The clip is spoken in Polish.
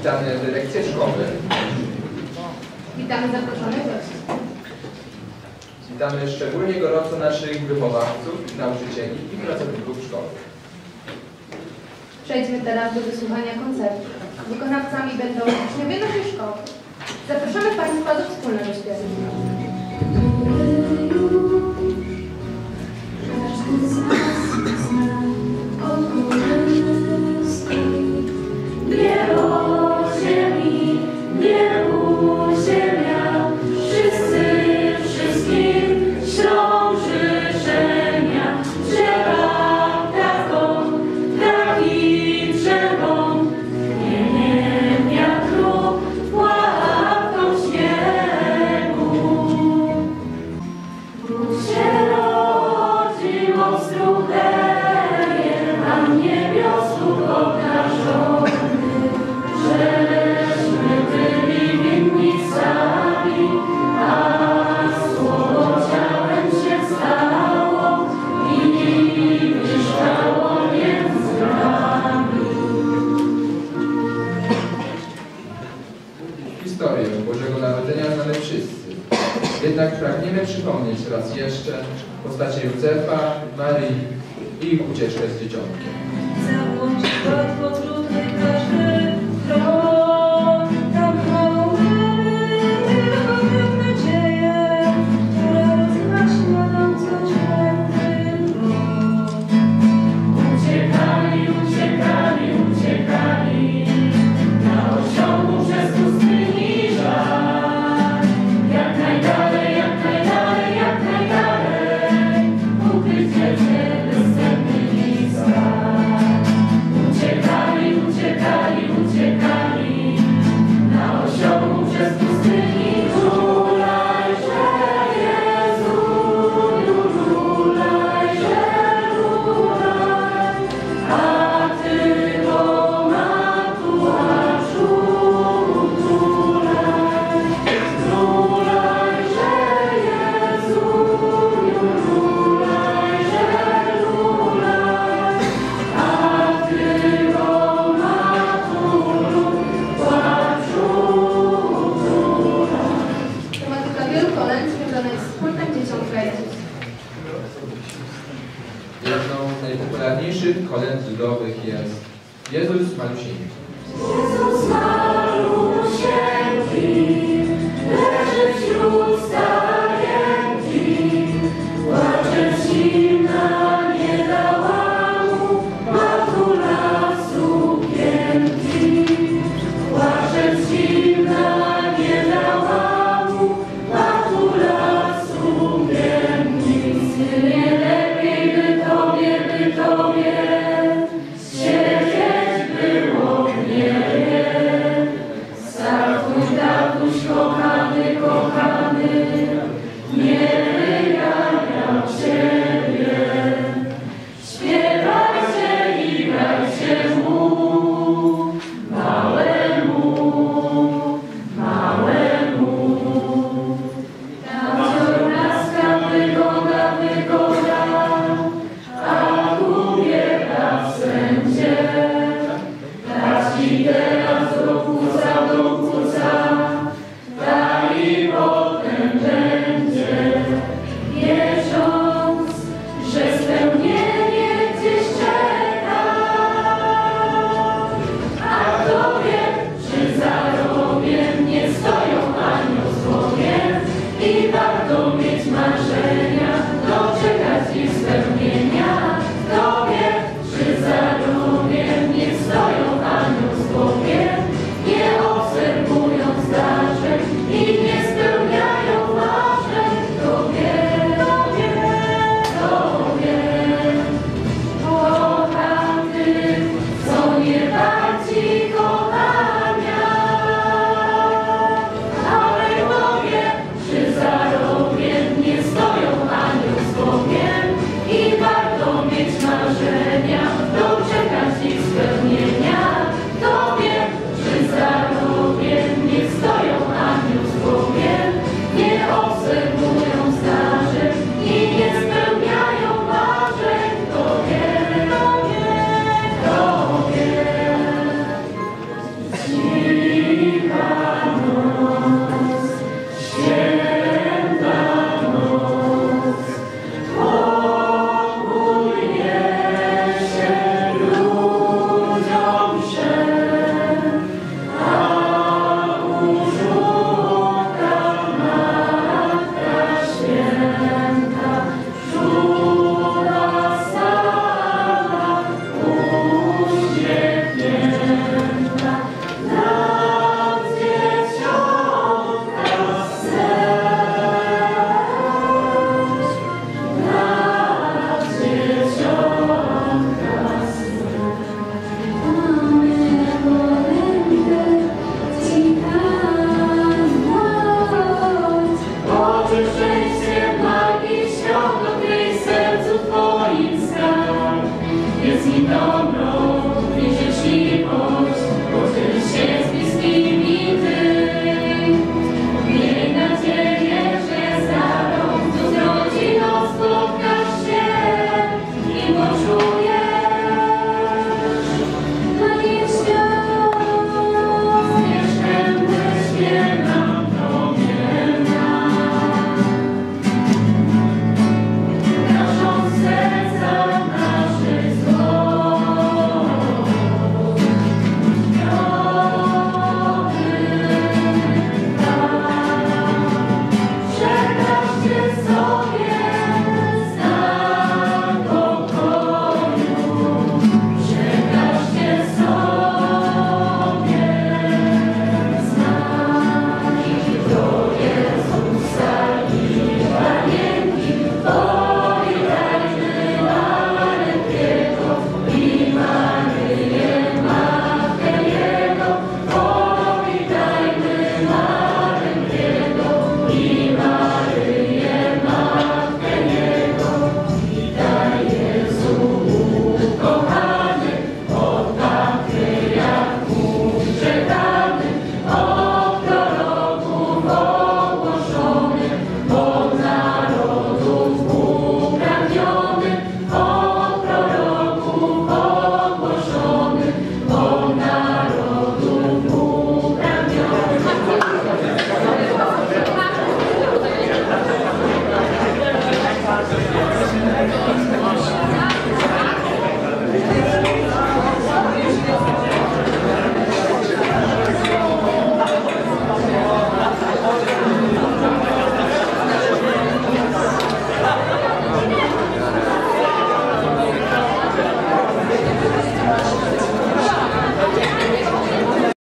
Witamy dyrekcję szkoły. Witamy zaproszonych gości. Witamy szczególnie gorąco naszych wychowawców, nauczycieli i pracowników szkoły. Przejdźmy teraz do wysłuchania koncertu. Wykonawcami będą uczniowie naszej szkoły. Zapraszamy Państwa do wspólnego śpiewu. Każdy przypomnieć raz jeszcze postacie Józefa, Marii i ucieczkę z dzieciątkiem. kolęd ludowych jest Jezus Malusiński.